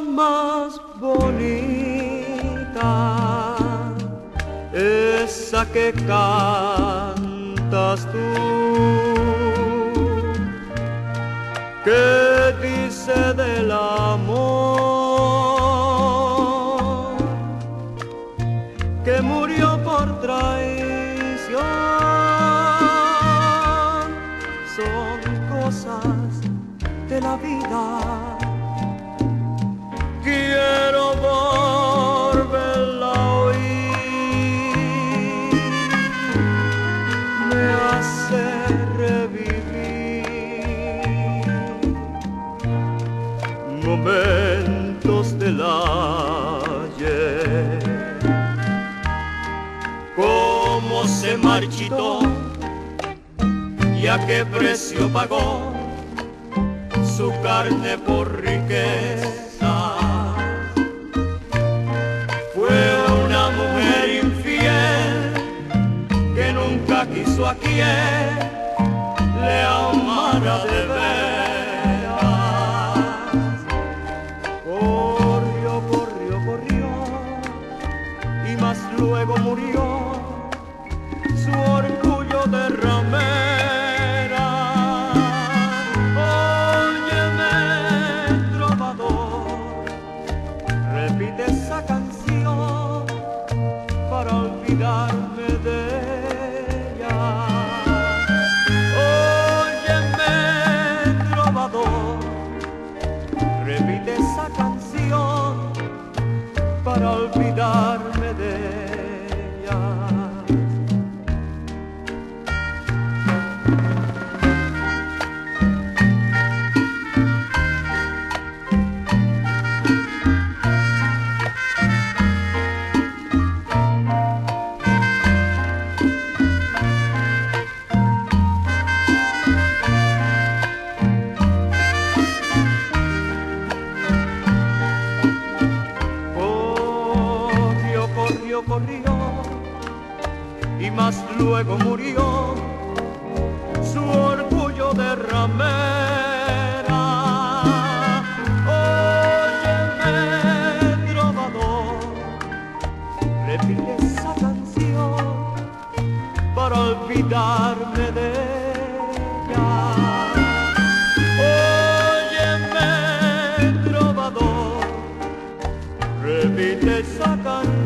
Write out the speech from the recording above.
más bonita, esa que cantas tú, que dice del amor. Que murió por traición, son cosas de la vida. Quiero volverla a oír. Me hace revivir momentos del ayer. Cómo se marchitó y a qué precio pagó su carne por riqueza. Quiso a quien le amara de veras. Corrió, corrió, corrió y más luego murió repite corrió, corrió, y más luego murió su orgullo de ramera. Óyeme, trovador, repite esa canción para olvidarme de ella. Óyeme, trovador, repite esa canción.